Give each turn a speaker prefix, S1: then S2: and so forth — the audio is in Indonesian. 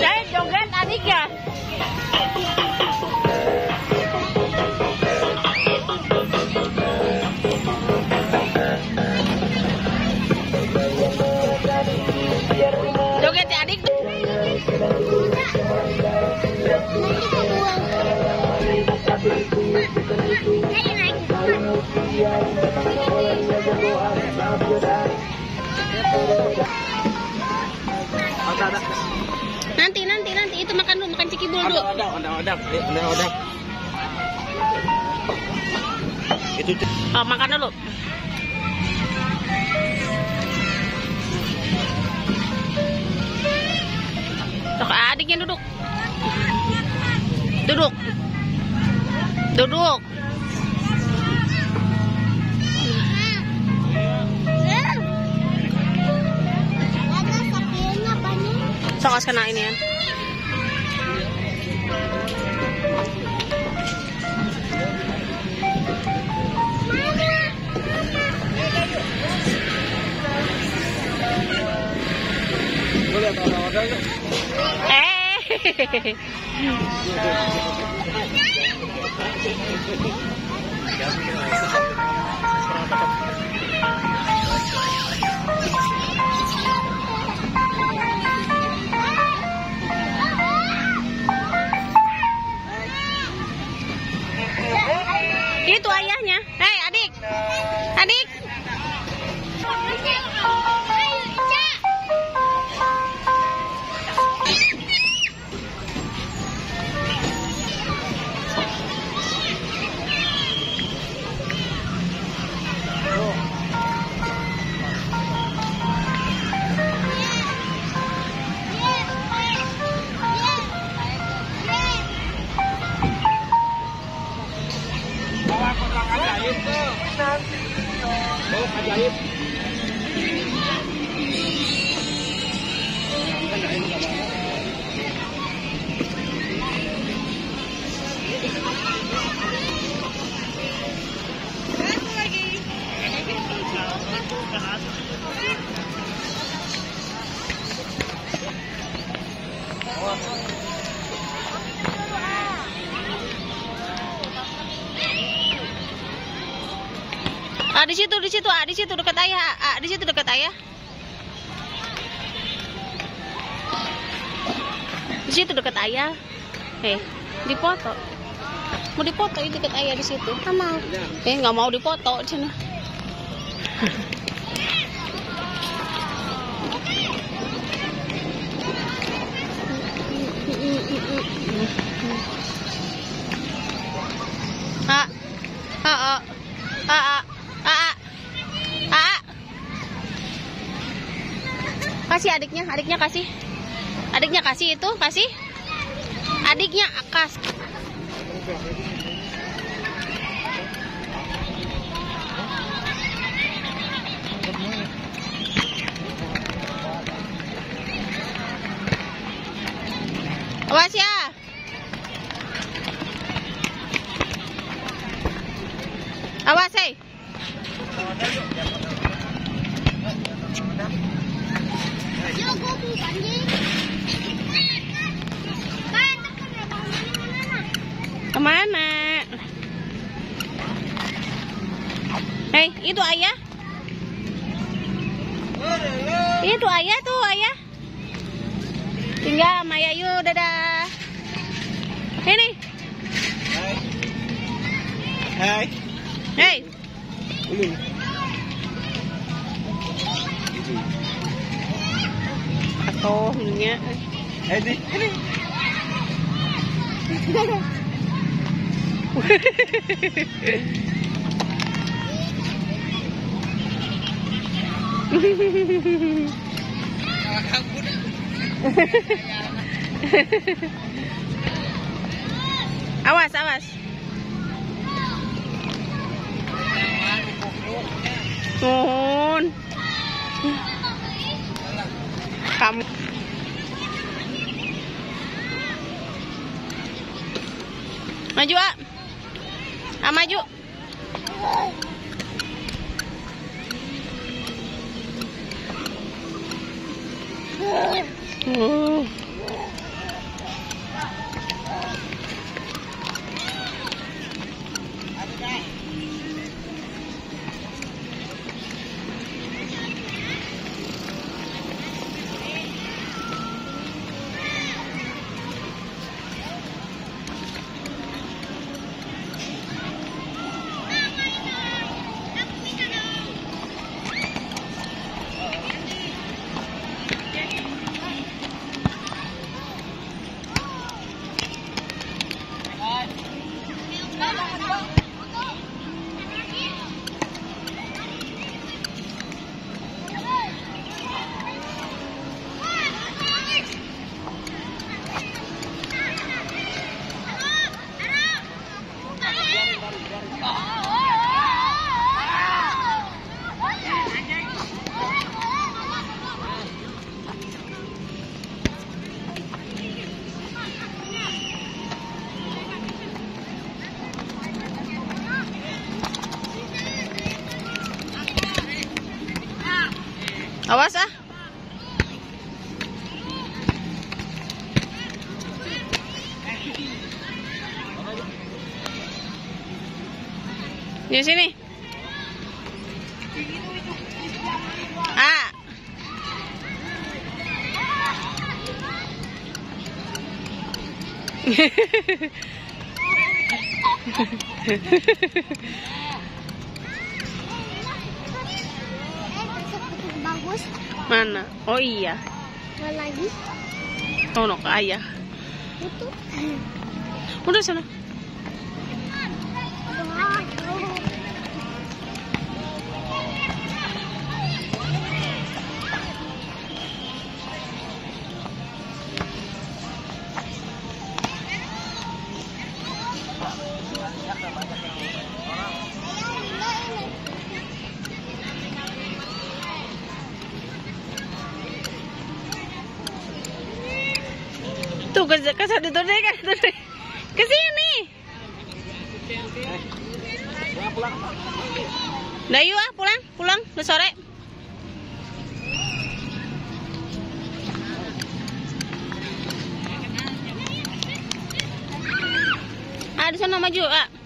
S1: Đấy, joget anh thích kìa Thank you. Dulu makan cikibul
S2: Ada
S1: dulu.
S2: ada ada ada. Ada ada. Itu
S1: Oh, makan dulu. Sok adiknya duduk. Duduk. Duduk. Sok kena ini ya.
S2: Boleh ada ada. ada.
S1: Eh.
S2: Ajaib.
S1: Ah, di situ, di situ, ah, di situ dekat ayah, ah, di situ dekat ayah. Di situ dekat ayah. Hei, dipoto. Mau dipoto itu dekat ayah di situ. Nggak mau. Eh, nggak mau dipoto di sana. Ah, ah, ah, ah, ah, ah, ah, ah. Kasih adiknya, adiknya kasih. Adiknya kasih itu, kasih. Adiknya kas. Awas ya. Awas, hei. Ke mana? Hei, itu ayah. Itu ayah tuh, ayah. Tinggal sama Yayu, dadah. Ini,
S2: Hai.
S1: hei.
S2: Ulun.
S1: Atohnya.
S2: Eh, di. Ini.
S1: awas, awas. Mohon. Kamu. Maju, ah. Ah, maju. Oh. Awas ah. Di sini. Ah.
S3: bagus
S1: Mana? Oh iya.
S3: Mana lagi
S1: Oh, no, ke ayah.
S3: itu
S1: Udah sana. Tuh ke ke. Dah yuk ah pulang, pulang udah sore. Ah di sana maju ah.